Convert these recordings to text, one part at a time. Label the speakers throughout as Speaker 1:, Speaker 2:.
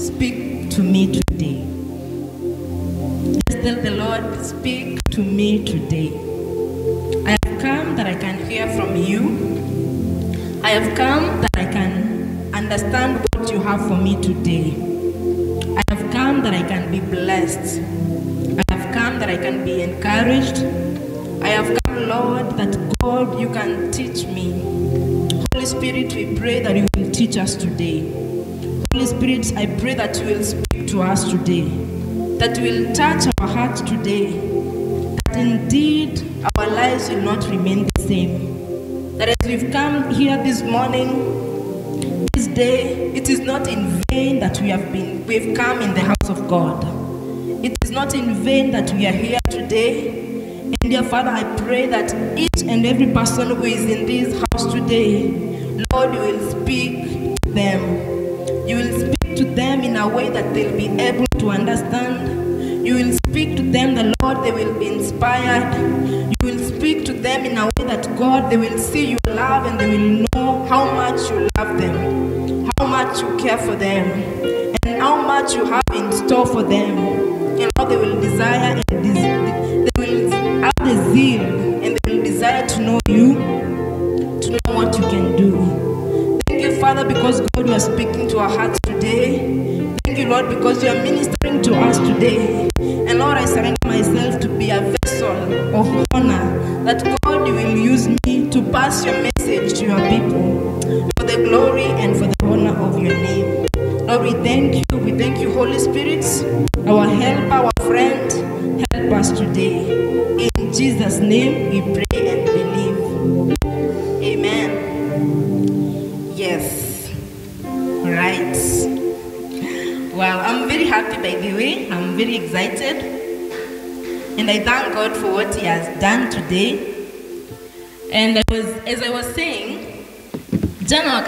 Speaker 1: speak to me today. Just tell the Lord, speak to me today. I have come that I can hear from you. I have come that I can understand what you have for me today. I have come that I can be blessed. I have come that I can be encouraged. I have come, Lord, that God, you can teach me. Holy Spirit, we pray that you will teach us today. Holy Spirit, I pray that you will speak to us today, that you will touch our hearts today, that indeed our lives will not remain the same. That as we've come here this morning, this day, it is not in vain that we have been, we've come in the house of God. It is not in vain that we are here today. And dear Father, I pray that each and every person who is in this house today, Lord, you will speak to them. You will speak to them in a way that they'll be able to understand. You will speak to them, the Lord, they will be inspired. You will speak to them in a way that God, they will see your love and they will know how much you love them, how much you care for them, and how much you have in store for them. And how they will desire and des- they will have the zeal Lord, because you are ministering to us today. And Lord, I surrender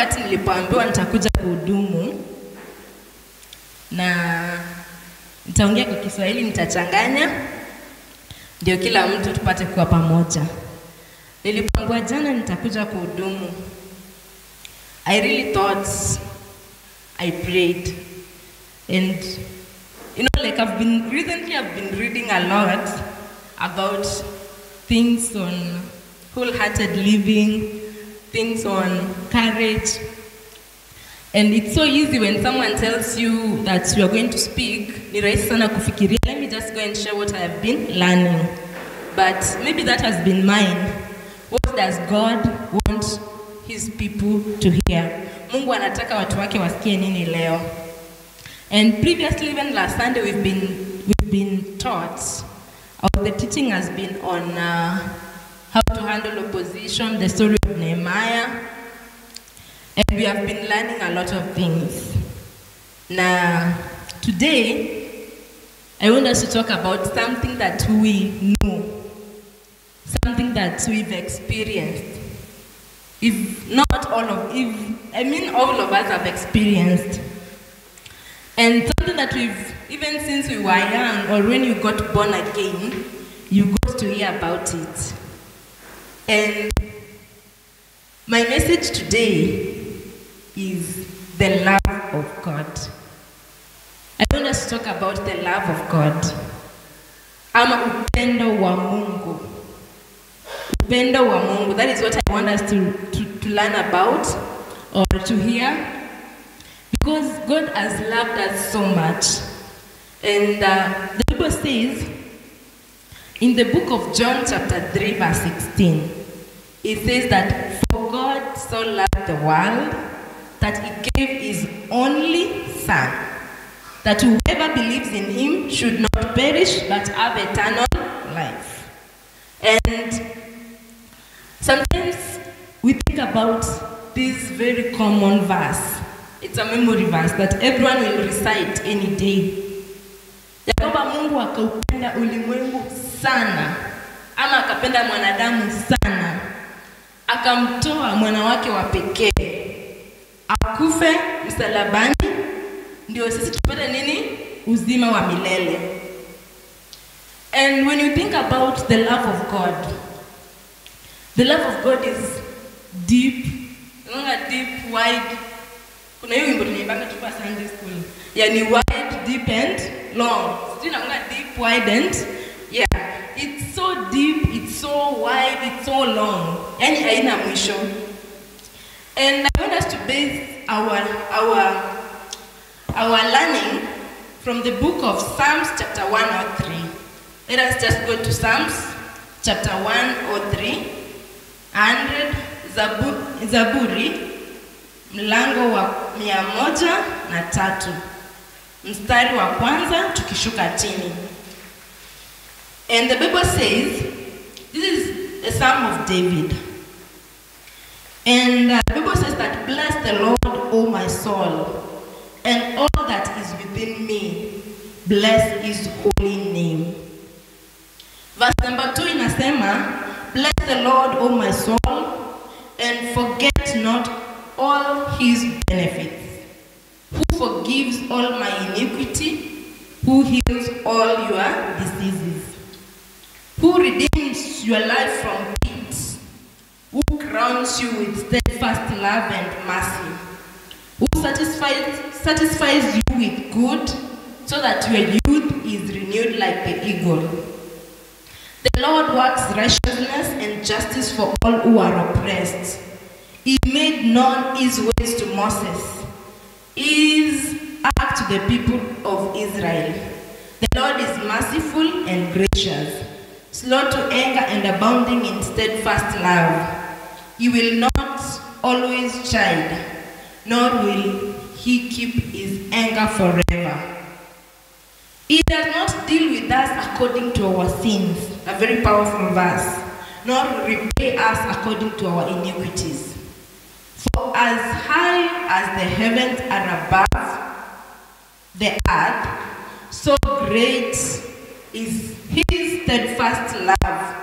Speaker 1: wakati nilipoambiwa nitakuja kuhudumu na nitaongea kwa Kiswahili, nitachanganya ndio kila mtu tupate kuwa pamoja. Nilipangwa jana nitakuja kuhudumu, I really thought I prayed and you know like I've been recently I've been reading a lot about things on wholehearted living, things on courage. And it's so easy when someone tells you that you are going to speak, let me just go and share what I have been learning. But maybe that has been mine. What does God want his people to hear? Mungu anataka watu wake wasikie nini leo? And previously, even last Sunday, we've been, we've been taught, or the teaching has been on uh, how to handle opposition, the story of Nehemiah, and we have been learning a lot of things. Now, today, I want us to talk about something that we know, something that we've experienced. If not all of, if, I mean all of us have experienced. And something that we've, even since we were young or when you got born again, you got to hear about it. And my message today is the love of God. I want us to talk about the love of God. Ama upendo wa Mungu. Upendo wa Mungu. That is what I want us to, to, to learn about or to hear. Because God has loved us so much. And uh, the Bible says in the book of John, chapter 3, verse 16, it says that for God so loved the world that he gave his only Son, that whoever believes in him should not perish but have eternal life. And sometimes we think about this very common verse. It's a memory verse that everyone will recite any day. Ya Mungu akaupenda ulimwengu sana, ama akapenda mwanadamu sana, akamtoa mwanawake wa pekee akufe msalabani, ndio sisi tupate nini? Uzima wa milele. And when you think about the love of God, the love of God is deep, unaona deep, wide. Kuna hiyo wimbo tunaibanga tupa Sunday school. yani wide deep and long sijui nakuanga deep wide and yeah it's so deep so wide it's so long. Yani haina mwisho. And i want us to base our our our learning from the book of psalms chapter 103 let us just go to psalms chapter 103 100 Zabu, zaburi mlango wa mia moja na tatu. Mstari wa kwanza tukishuka chini. And the bible says this is a psalm of david. And uh, the bible says that bless the lord o my soul and all that is within me. Bless his holy name. Verse number 2 in inasema bless the lord o my soul and forget not all his benefits. Who forgives all my iniquity, who heals all your diseases, who redeems your life from pits, who crowns you with steadfast love and mercy, who satisfies, satisfies you with good, so that your youth is renewed like the eagle. The Lord works righteousness and justice for all who are oppressed. He made known his ways to Moses is act to the people of Israel. The Lord is merciful and gracious, slow to anger and abounding in steadfast love. He will not always chide, nor will he keep his anger forever. He does not deal with us according to our sins, a very powerful verse, nor repay us according to our iniquities. For as high as the heavens are above the earth, so great is his steadfast love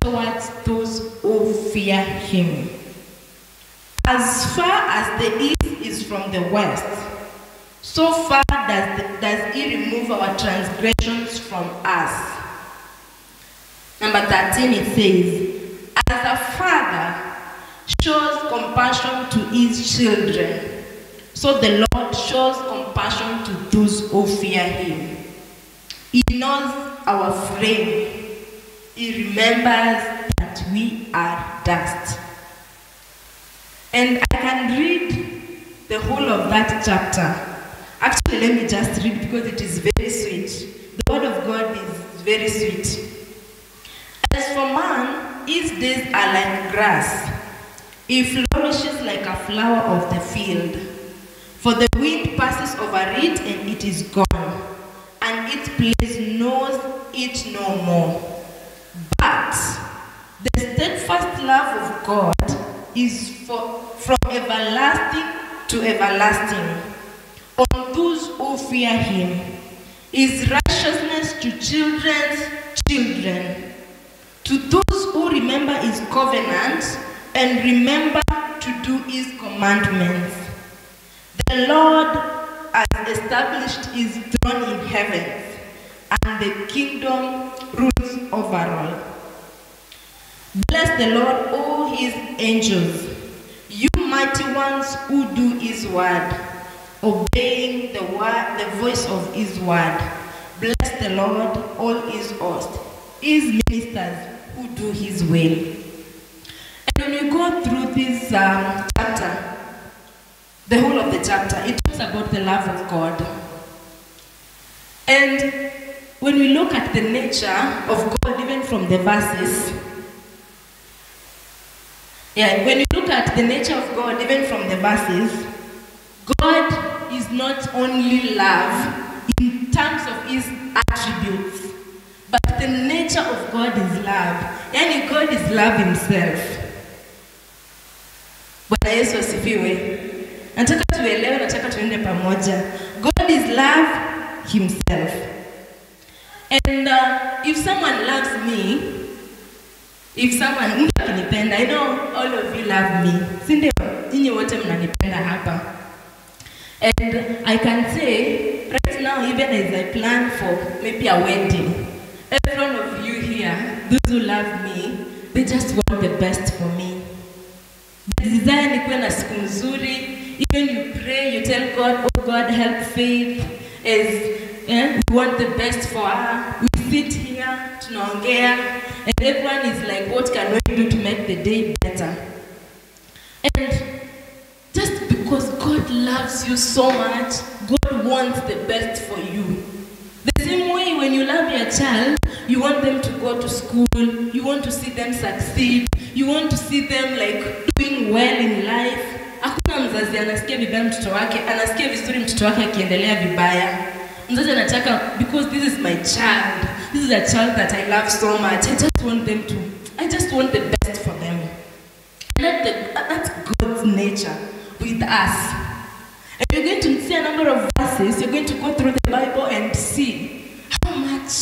Speaker 1: towards those who fear him. As far as the east is from the west, so far does, the, does he remove our transgressions from us. Number 13 it says, As a father shows compassion to his children, so the Lord shows compassion to those who fear him. He knows our frame. He remembers that we are dust. And I can read the whole of that chapter. Actually, let me just read because it is very sweet. The word of God is very sweet. As for man, his days are like grass. He flourishes like a flower of the field. For the wind passes over it and it is gone, and its place knows it no more. But the steadfast love of God is for, from everlasting to everlasting on those who fear him. His righteousness to children's children, to those who remember his covenant and remember to do his commandments. The Lord has established his throne in heaven, and the kingdom rules over all. Bless the Lord, all his angels, you mighty ones who do his word, obeying the word, the voice of his word. Bless the Lord, all his host, his ministers who do his will. And when we go through this um, chapter, the whole of the chapter, it talks about the love of God. And when we look at the nature of God, even from the verses, yeah, when you look at the nature of God, even from the verses, God is not only love in terms of his attributes, but the nature of God is love. Yani God is love himself. But Bwana Yesu asifiwe. Nataka tuelewe, nataka tuende pamoja. God is love himself. And uh, if someone loves me, if someone mtu akinipenda, I know all of you love me. Si ndio? Nyinyi wote mnanipenda hapa. And I can say right now even as I plan for maybe a wedding, every one of you here, those who love me, they just want the best for me. Desire nikuwe na siku nzuri. Even you pray, you tell God, oh God, help faith. As yeah, we want the best for her. We sit here, tunaongea, and everyone is like, what can we do to make the day better? And just because God loves you so much, God wants the best for you. The same way when you love your child, you want them to go to school, you want to see them succeed, you want to see them like doing well in life. Hakuna mzazi anasikia vibaya mtoto wake, anasikia vizuri mtoto wake akiendelea vibaya. Mzazi anataka because this is my child, this is a child that I love so much. I just want them to, I just want the best for them. Let the, that's God's nature with us. And you're going to see a number of verses. You're going to go through the Bible and see how much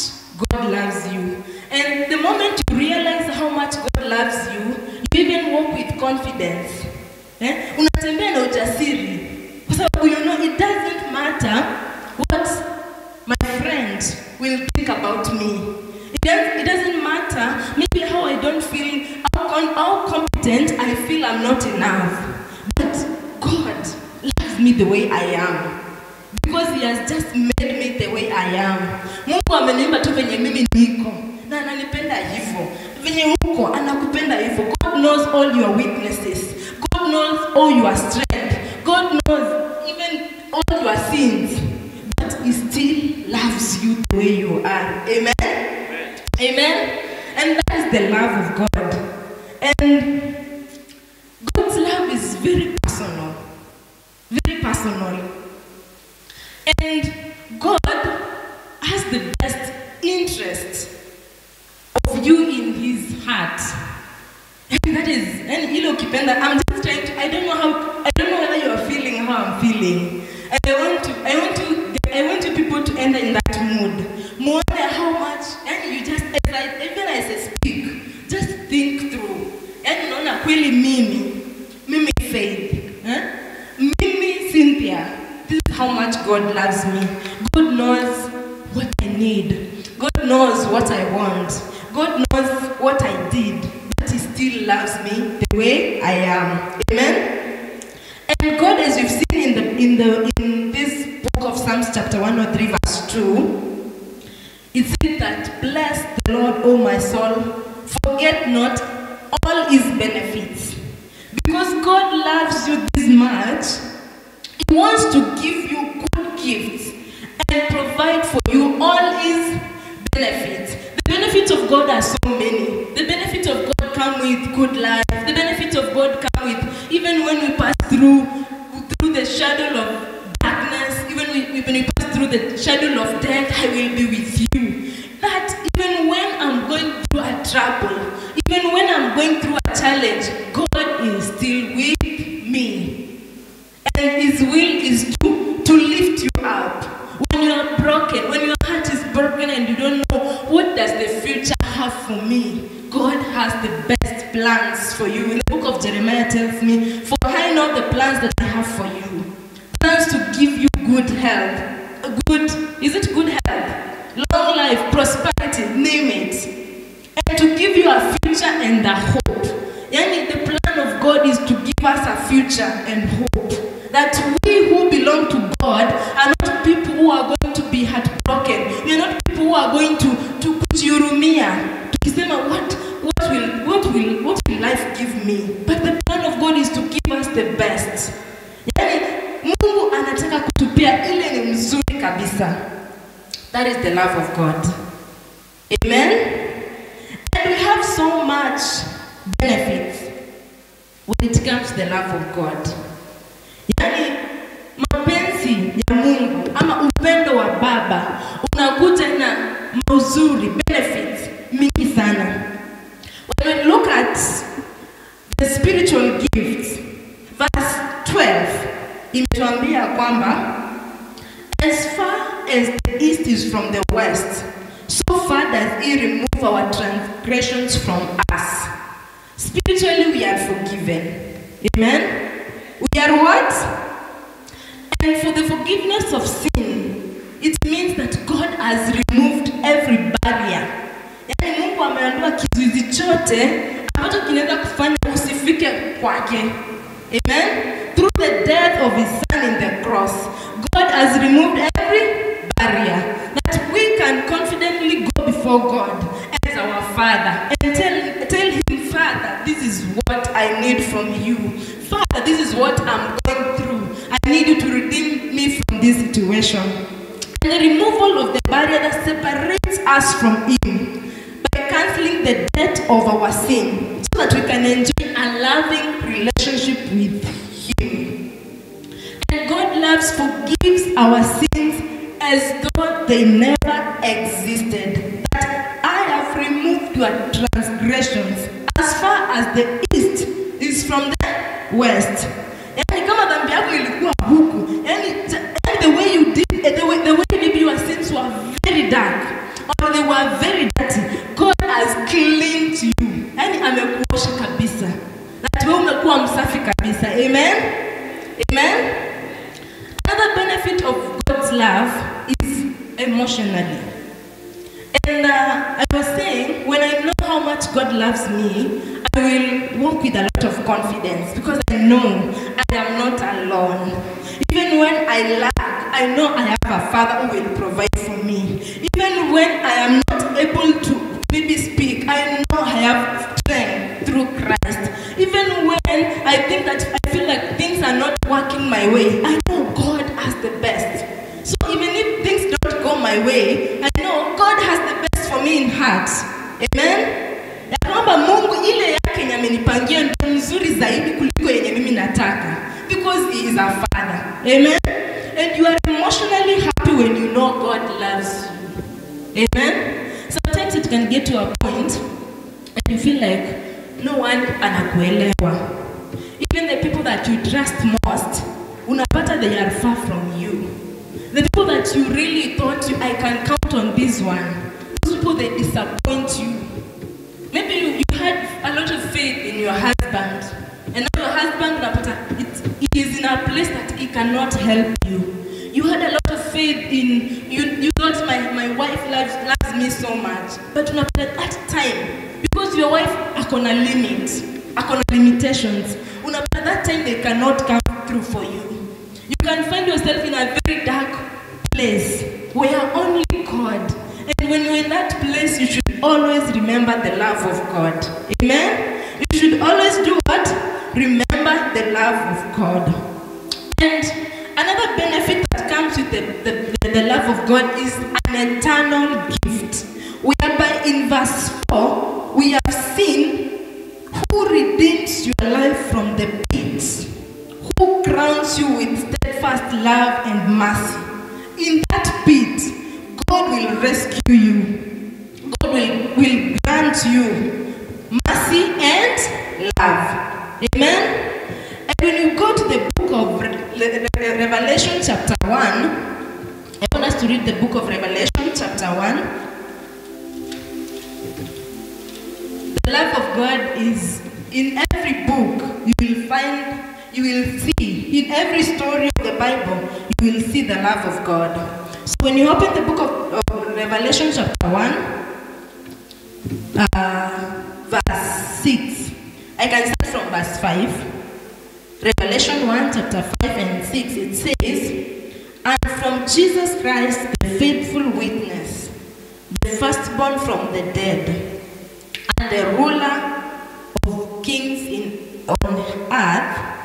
Speaker 1: God loves you. And the moment you realize how much God loves you, you even walk with confidence. Eh? kweli mimi, mimi Faith, eh? mimi Cynthia, this is how much God loves me. and the hope. Yani the plan of God is to give us a future and hope. That we need from you. Father, this is what I'm going through. I need you to redeem me from this situation. And the removal of the barrier that separates us from Him by canceling the debt of our sin so that we can enjoy a loving relationship with Him. And God loves forgives our sins as though they never existed. That I have removed your transgressions as far as the east is from the west. Yani kama dhambi yako ilikuwa huku, yani, the way you did, eh, the way, the way maybe your sins were very dark or they were very dirty, God has cleaned you. Yani amekuosha kabisa. Na wewe umekuwa msafi kabisa. Amen. Amen. Another benefit of God's love is emotionally. And uh, I was saying, when I know how much God loves me, I will walk with a lot of confidence because I know I am not alone. Even when I lack, I know I have a Father who will provide for me. Even when I am not able to maybe speak, I know I have strength through Christ. Even when I think that I feel like things are not working my way, I know God has the best. So even if things don't go my way, heart. Amen. Ya kwamba Mungu ile yake yenye amenipangia ndio nzuri zaidi kuliko yenye mimi nataka. Because he is a father. Amen. And you are emotionally happy when you know God loves you. Amen. Sometimes it can get to a point and you feel like no one anakuelewa. Even the people that you trust most, unapata they are far from you. The people that you really thought you, I can count on this one, people they disappoint you. Maybe you, you had a lot of faith in your husband, and now your husband it, is in a place that he cannot help you. You had a lot of faith in you. You thought my, my wife loves, loves me so much, but at that time because your wife akona limit, akona limitations. at that time they cannot come through for you. You can find yourself in a very dark place where only God. And when you're in that place, you should always remember the love of God. Amen? You should always do what? Remember the love of God. And another benefit that comes with the, the, the, the love of God is an eternal gift. Whereby in verse 4, we have seen who redeems your life from the pit who crowns you with steadfast love and mercy. In that pit, God will rescue you. God will, will grant you mercy and love. Amen? And when you go to the book of Re- Re- Re- Revelation, chapter 1, I want us to read the book of Revelation, chapter 1. The love of God is in every book. You will find, you will see, in every story of the Bible, you will see the love of God. So when you open the book of, of Revelation, chapter 1, uh, verse 6, I can start from verse 5. Revelation 1, chapter 5 and 6, it says, And from Jesus Christ, the faithful witness, the firstborn from the dead, and the ruler of kings in, on earth,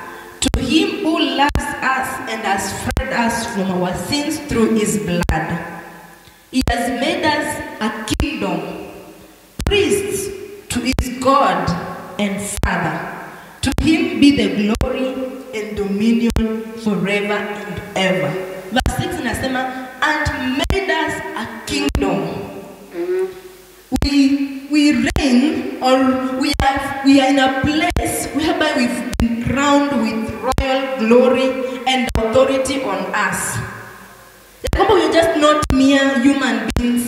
Speaker 1: him who loves us and has freed us from our sins through his blood. He has made us a kingdom, priests to his God and Father. To him be the glory and dominion forever and ever. Verse 6 inasema, and made us a kingdom we we reign or we are we are in a place whereby we've been crowned with royal glory and authority on us. Ya kwamba we are just not mere human beings,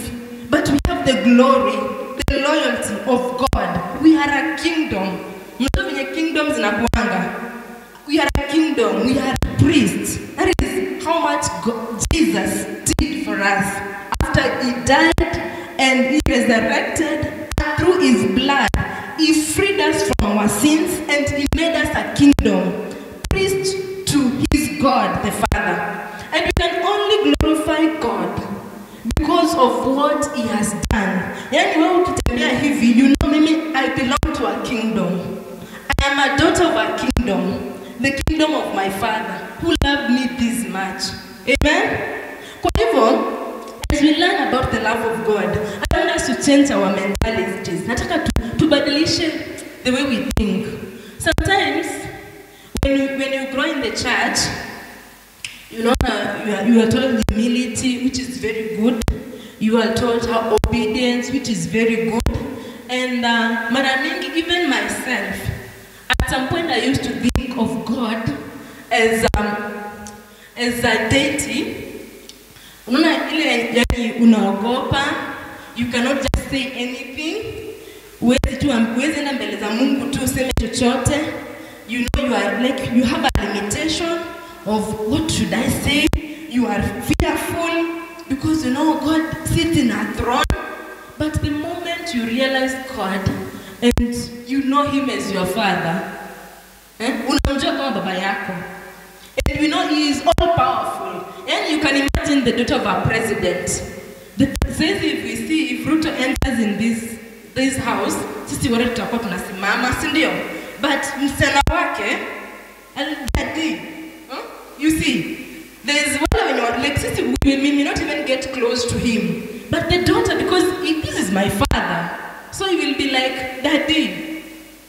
Speaker 1: but we have the glory, the loyalty of God. We are a kingdom. Mnajua venye kingdom zinakuanga. We are a kingdom. We are priests. That is how much God, Jesus did for us after He died and He resurrected his blood, he freed us from our sins and he made us a kingdom, priest to his God the Father. And we can only glorify God because of what he has done. You know mimi I belong to a kingdom. I am a daughter of a kingdom, the kingdom of my father who loved me this much. Amen? As we learn about the love of God, To change our mentalities. Nataka tu, tubadilishe the way we think. Sometimes when you, when you grow in the church, you know, you, are, you are told humility, which is very good. You are taught how obedience, which is very good. And uh, mara mingi, even myself, at some point I used to think of God as um, as a deity. Unaona ile yani unaogopa, you cannot just say anything. Huwezi tu huwezi enda mbele Mungu tu useme chochote. You know you are like you have a limitation of what should I say? You are fearful because you know God sits in a throne. But the moment you realize God and you know Him as your Father, eh, unamjua kama baba yako. And you know He is all powerful. And you can imagine the daughter of our president. The says if we see if Ruto enters in this house, sisi wote tutakuwa tunasimama, si ndio? But msichana wake huh? you see, there's wale wenye like sisi we may not even get close to him. But the daughter, because this is my father, so he will be like daddy.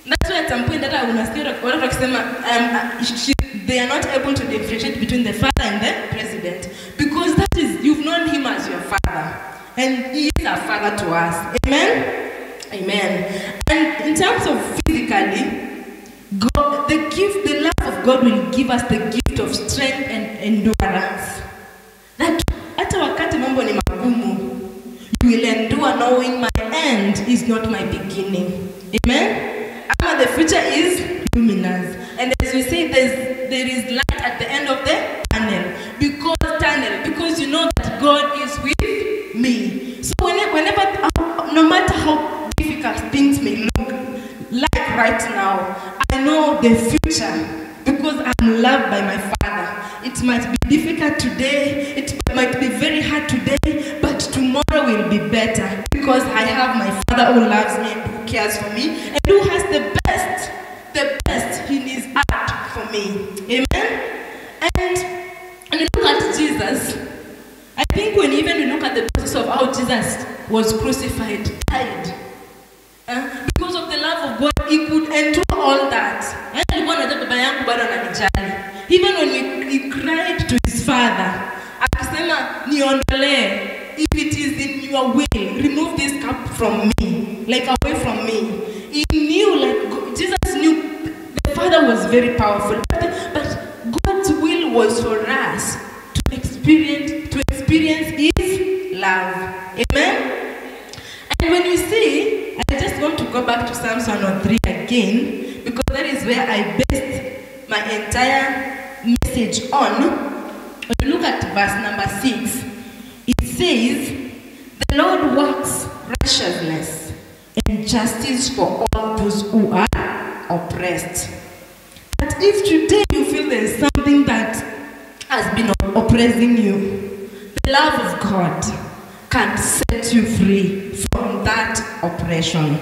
Speaker 1: That's why at some point hata unasikia watu wakisema um, uh, they are not able to differentiate between the father and the president because that is you've known him as your father and he is a father to us. Amen. Amen. And in terms of physically, God, the gift, the love of God will give us the gift of strength and endurance. That hata wakati mambo ni you will endure knowing my end is not my beginning. Amen. Ama the future is luminous. And as we say, there's, there is light at the end of the tunnel. Because tunnel, because you know that God is with me. So whenever, whenever no matter how things may look like right now, I know the future because I'm loved by my Father. It might be difficult today, it might be very hard today, but tomorrow will be better because I have my Father who loves me and who cares for me and who has the best, the best in his heart for me. Amen? And you look at Jesus, I think when even we look at the process of how Jesus was crucified, died, uh, because of the love of God, he could endure all that. Eh, alikuwa anajua baba yangu bado ananijali. Even when we, he cried to his father, akisema niondolee, if it is in your will, remove this cup from me, like away from me. He knew, like Jesus knew, the father was very powerful, but, but God's will was for us to experience to experience His love. Amen. And when you see, I just want to go back to Psalms 103 again because that is where I based my entire message on. When you look at verse number 6, it says, The Lord works righteousness and justice for all those who are oppressed. But if today you feel there is something that has been oppressing you, the love of God can set you free from that oppression.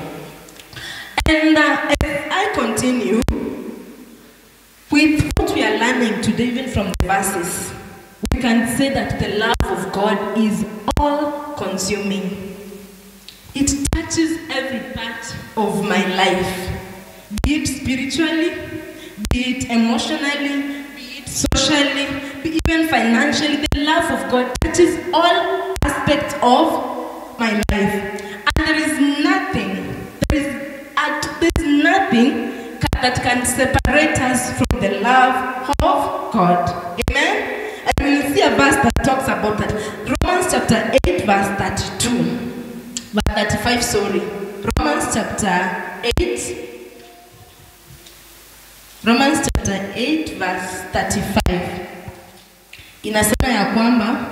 Speaker 1: And uh, as I continue with what we are learning today, even from the verses, we can say that the love of God is all consuming. It touches of my life, be it spiritually, be it emotionally, be it socially, be even financially. The love of God touches all aspects of my life. And there is nothing, there is, there is nothing that can separate us from the love of God. Amen? And we see a verse that talks about that. Romans chapter 8, verse 32. Verse 35, sorry. Romans chapter 8. Romans chapter 8 verse 35 inasema ya kwamba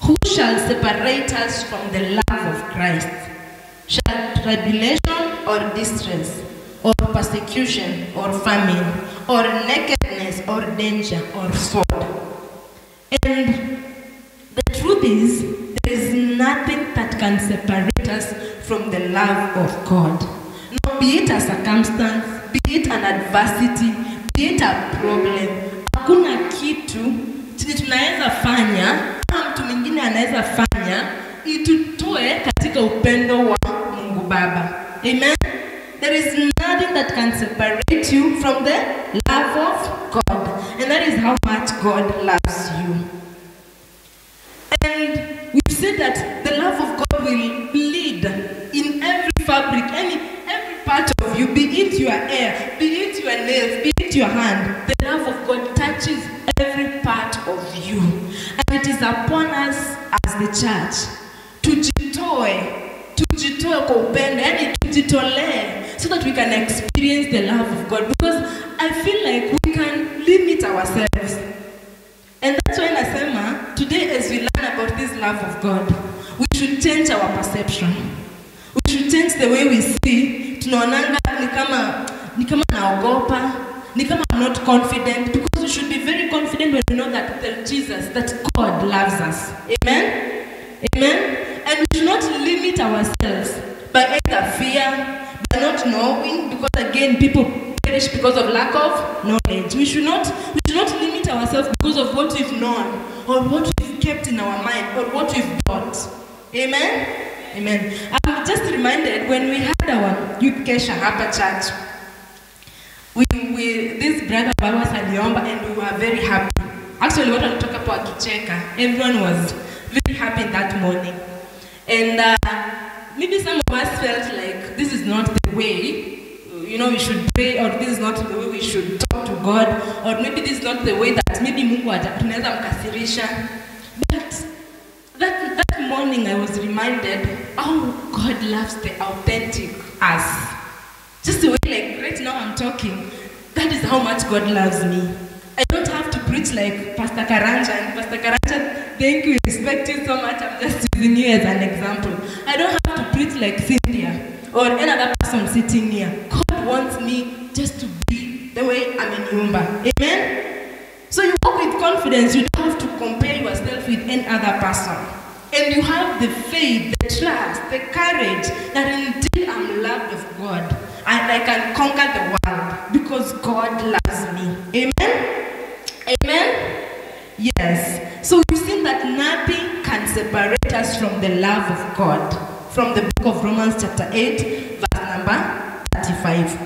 Speaker 1: who shall separate us from the love of Christ? Shall tribulation or distress or persecution or famine or nakedness or danger or sword? And the truth is there is nothing that can separate us from the love of God no be it a circumstance be it an adversity be it a problem hakuna kitu chenye tunaweza fanya ama mtu mwingine anaweza fanya itutoe katika upendo wa Mungu Baba. Amen. There is nothing that can separate you from the love of God. And that is how much God loves you. And we've said that the love of God will every fabric, any every part of you, be it your hair, be it your nails, be it your hand. The love of God touches every part of you. And it is upon us as the church tujitoe, tujitoe kwa upendo, yani tujitolee so that we can experience the love of God because I feel like we can limit ourselves. And that's why nasema today as we learn about this love of God, we should change our perception. We should change the way we see. Tunaonanga ni kama ni kama naogopa, ni kama I'm not confident because we should be very confident when we know that the Jesus, that God loves us. Amen. Amen. And we should not limit ourselves by either fear, by not knowing, because again people perish because of lack of knowledge. We should not we should not limit ourselves because of what we've known or what we've kept in our mind or what we've bought. Amen. Amen. I'm just reminded when we had our youth kesha hapa church. We, we, this brother of ours aliomba and we were very happy. Actually, watu walitoka hapo wakicheka. Everyone was very happy that morning. And uh, maybe some of us felt like this is not the way, you know, we should pray, or this is not the way we should talk to God, or maybe this is not the way that maybe Mungu tunaweza mkasirisha. But that, that morning I was reminded how God loves the authentic us. Just the way, like right now I'm talking, that is how much God loves me. I don't have to preach like Pastor Karanja. And Pastor Karanja, thank you, respect you so much. I'm just using you as an example. I don't have to preach like Cynthia or any other person sitting here. God wants me just to be the way I'm in Yumba. Amen? So you walk with confidence. You don't have to compare yourself with any other person. And you have the faith, the trust, the courage that indeed I'm loved of God and I can conquer the world because God loves me. Amen? Amen? Yes. So we've seen that nothing can separate us from the love of God. From the book of Romans, chapter 8, verse number 35.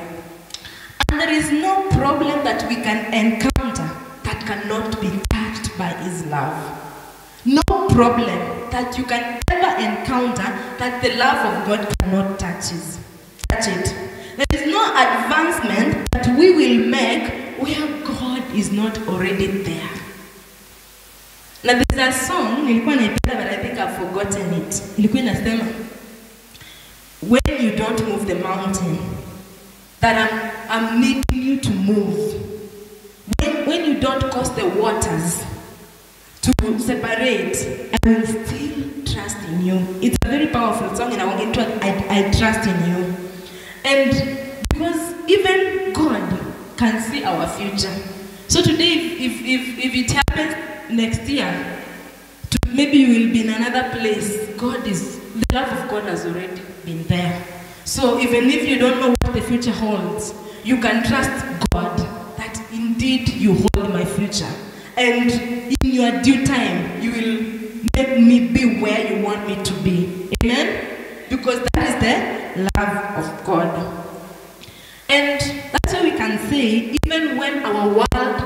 Speaker 1: And there is no problem that we can encounter that cannot be touched by His love. No problem that you can ever encounter that the love of God cannot touch it. Touch it. There is no advancement that we will make where God is not already there. Now there's a song but I think I've forgotten it. When you don't move the mountain that I'm, I'm needing you to move. When, when you don't cause the waters to separate, will still trust in you. It's a very powerful song and I want to I, I trust in you. And because even God can see our future. So today, if, if, if it happens next year, maybe you will be in another place. God is, the love of God has already been there. So even if you don't know what the future holds, you can trust God that indeed you hold my future. And in your due time, you will make me be where you want me to be. Amen? Because that is the love of God. And that's why we can say, even when our world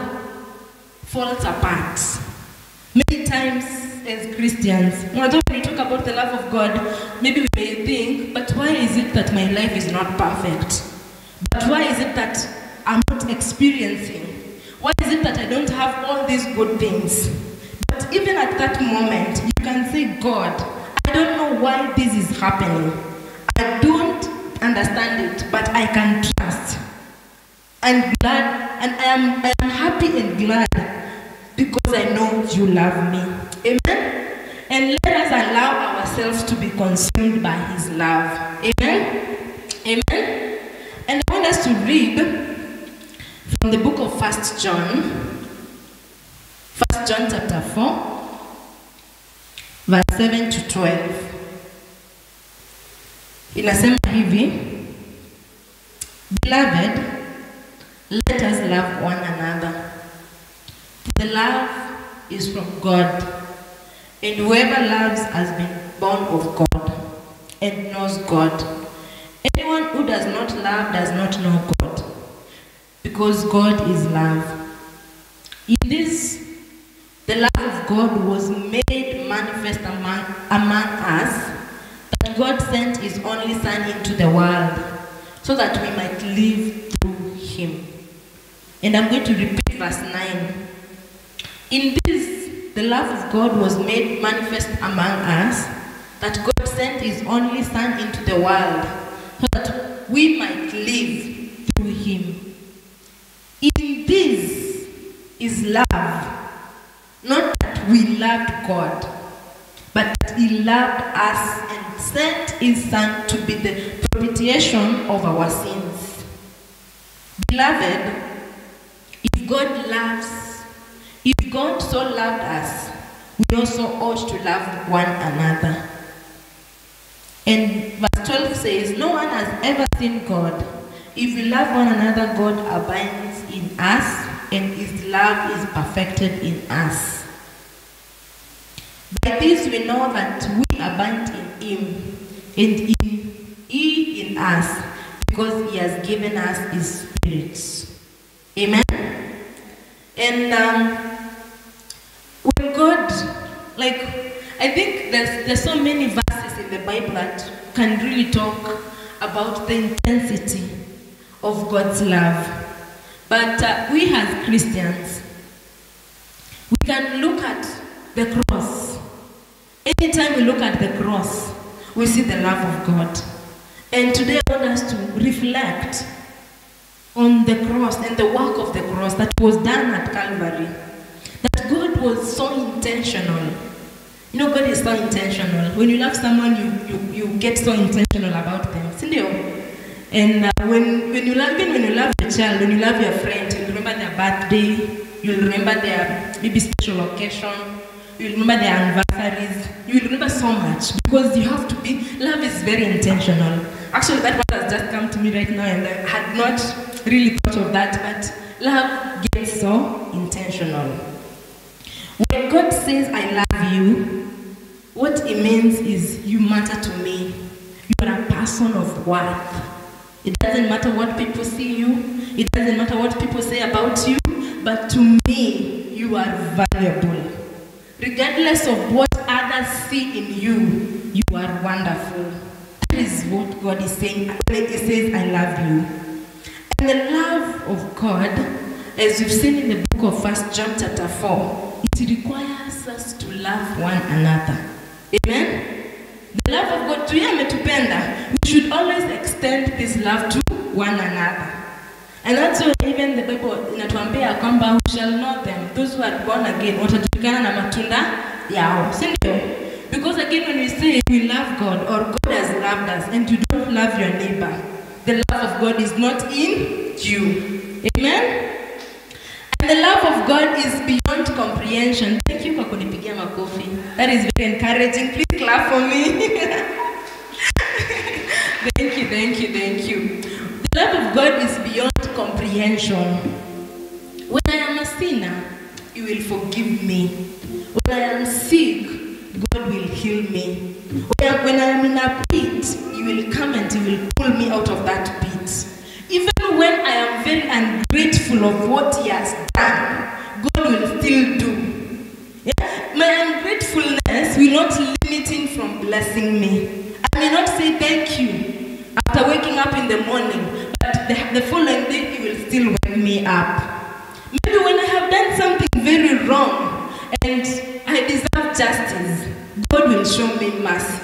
Speaker 1: falls apart, many times as Christians, although when we talk about the love of God, maybe we may think, but why is it that my life is not perfect? But why is it that I'm not experiencing? Why is it that I don't have all these good things? But even at that moment, you can say, God, I don't know why this is happening. I don't understand it, but I can trust. I'm glad, and I am, I am happy and glad because I know you love me. Amen? And let us allow ourselves to be consumed by His love. Amen? Amen? And I want us to read from the book of First John, First John chapter 4, verse 7 to 12. Inasema hivi, Beloved, let us love one another. The love is from God, and whoever loves has been born of God and knows God. Anyone who does not love does not know God, because God is love. In this, the love of God was made manifest among, among us, that God sent His only Son into the world so that we might live through Him. And I'm going to repeat verse 9. In this, the love of God was made manifest among us, that God sent His only Son into the world so that we might live. This is love. Not that we loved God, but that He loved us and sent His Son to be the propitiation of our sins. Beloved, if God loves, if God so loved us, we also ought to love one another. And verse 12 says, No one has ever seen God. If we love one another, God abides us, and his love is perfected in us. By this we know that we abide in him, and in, he in us, because he has given us his spirit. Amen? And um, when God, like, I think there's, there's so many verses in the Bible that can really talk about the intensity of God's love. But uh, we as Christians, we can look at the cross. Anytime we look at the cross, we see the love of God. And today I want us to reflect on the cross and the work of the cross that was done at Calvary. That God was so intentional. You know, God is so intentional. When you love someone, you, you, you get so intentional about them. Sindio? And uh, when, when you love, when you love your child, when you love your friend, you remember their birthday, you'll remember their maybe special occasion, you'll remember their anniversaries, you'll remember so much because you have to be, love is very intentional. Actually, that word has just come to me right now and I had not really thought of that, but love gets so intentional. When God says, I love you, what it means is you matter to me. You are a person of worth. It doesn't matter what people see you, it doesn't matter what people say about you, but to me, you are valuable. Regardless of what others see in you, you are wonderful. That is what God is saying He says, I love you. And the love of God, as we've seen in the book of First John chapter 4, it requires us to love one another. Amen? The love of God, to ametupenda, we should always extend this love to one another. And that's why even the Bible inatuambia kwamba who shall know them, those who are born again, watajulikana na matunda yao, si ndio? Because again when we say we love God or God has loved us and you don't love your neighbor, the love of God is not in you. Amen? And the love of God is beyond comprehension. Thank you kwa kunipigia makofi. That is very encouraging. Please clap for me. thank you, thank you, thank you. The love of God is beyond comprehension. When I am a sinner, you will forgive me. When I am sick, God will heal me. When I, am in a pit, you will come and you will pull me out of that pit. Even when I am very ungrateful of what He has done, God will still do. Yeah? My ungratefulness will not limit Him from blessing me. I may not say thank you after waking up in the morning, but the, the following day He will still wake me up. Maybe when I have done something very wrong and I deserve justice, God will show me mercy.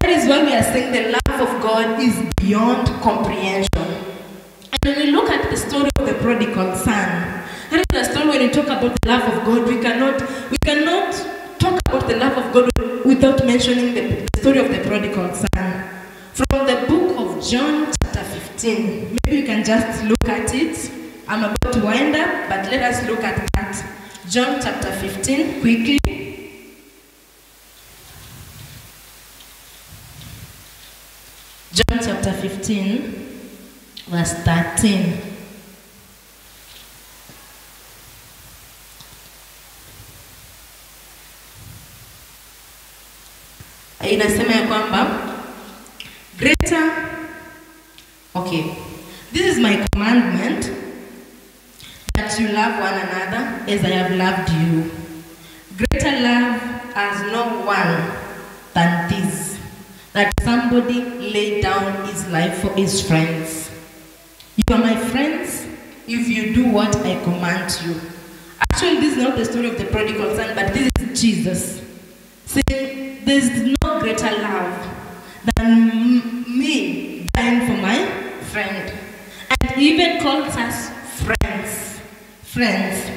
Speaker 1: That is why we are saying the love of God is beyond comprehension. And when we look at the story of the prodigal son, that is the story when we talk about the love of God, we cannot we cannot talk about the love of God without mentioning the, the story of the prodigal son. From the book of John chapter 15. Maybe you can just look at it. I'm about to wind up, but let us look at that. John chapter 15, quickly. John chapter 15, verse 13. Eh, inasema ya kwamba greater okay. This is my commandment that you love one another as I have loved you. Greater love has no one than this that somebody lay down his life for his friends. You are my friends if you do what I command you. Actually this is not the story of the prodigal son but this is Jesus saying there's no greater love than me dying for my friend. And even calls us friends. Friends.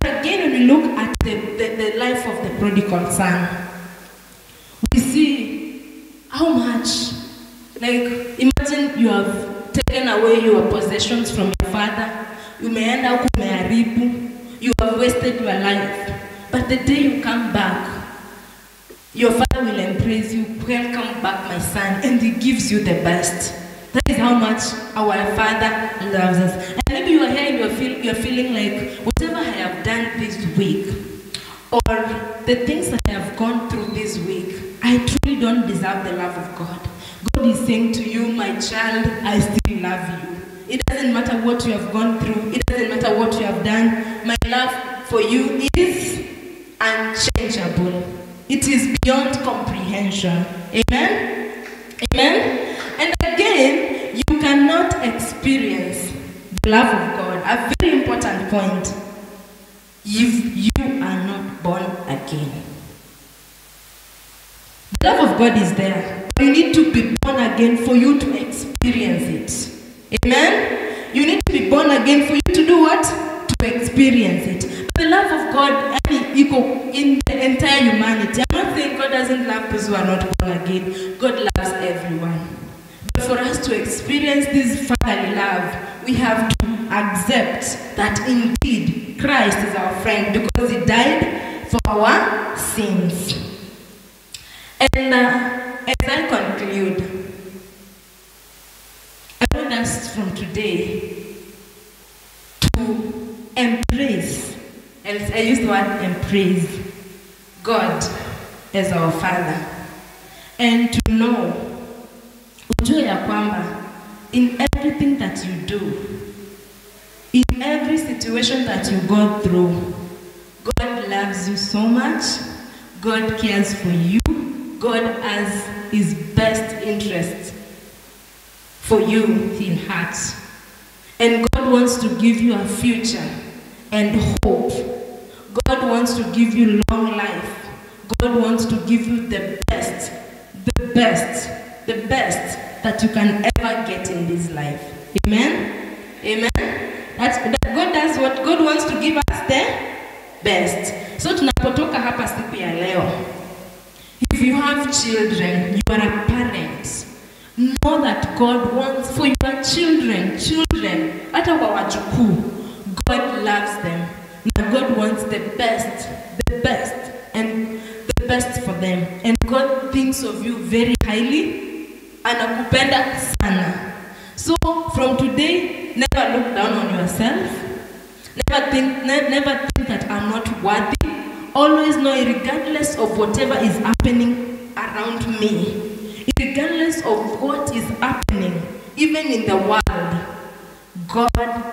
Speaker 1: But again, when we look at the, the, the life of the prodigal son, we see how much, like, imagine you have taken away your possessions from your father, You may end up umeenda huku umeharibu, you have wasted your life. But the day you come back, your father will embrace you, welcome back, my son, and he gives you the best. That is how much our father loves us. And maybe you are here and you're, feel, you're feeling like, whatever I have done this week, or the things that I have gone through this week, I truly don't deserve the love of God. God is saying to you, my child, I still love you. It doesn't matter what you have gone through, it doesn't matter what you have done. My love for you is unchangeable. It is beyond comprehension. Amen? Amen? And again, you cannot experience the love of God. A very important point. If you are not born again. The love of God is there. You need to be born again for you to experience it. Amen? You need to be born again for you to do what? To experience it. But the love of God in the entire humanity. I'm not saying God doesn't love those who are not born again. God loves everyone. But for us to experience this fatherly love, we have to accept that indeed Christ is our friend because he died for our sins. And uh, as I conclude, I want us from today to embrace, and I use the word embrace, God as our Father, and to know in everything that you do, in every situation that you go through, God loves you so much. God cares for you. God has his best interest for you in heart. And God wants to give you a future and hope. God wants to give you long life. God wants to give you the best, the best, the best that you can ever get in this life. Amen? Amen? That's, that God does what God wants to give us the best. So tunapotoka hapa siku ya leo, if you have children, you are a parent. Know that God wants for your children, children, hata kwa wajukuu, God loves them. Na God wants the best, the best, and the best for them. And God thinks of you very highly. Anakupenda sana. So from today, never look down on yourself. Never think, ne- never think that I'm not worthy. Always know, regardless of whatever is happening around me, regardless of what is happening, even in the world, God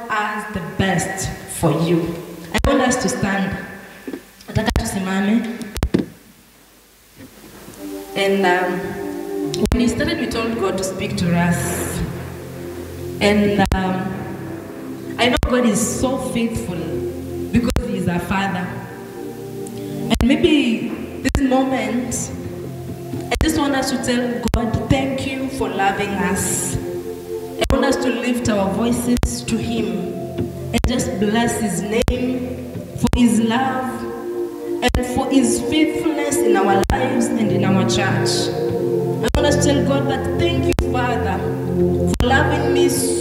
Speaker 1: has the best for you. I want us to stand. And um, when we started, we told God to speak to us. And um, I know God is so faithful because He is our Father. And maybe this moment, I just want us to tell God, thank you for loving us. Our voices to Him and just bless His name for His love and for His faithfulness in our lives and in our church. I want to tell God that thank you, Father, for loving me so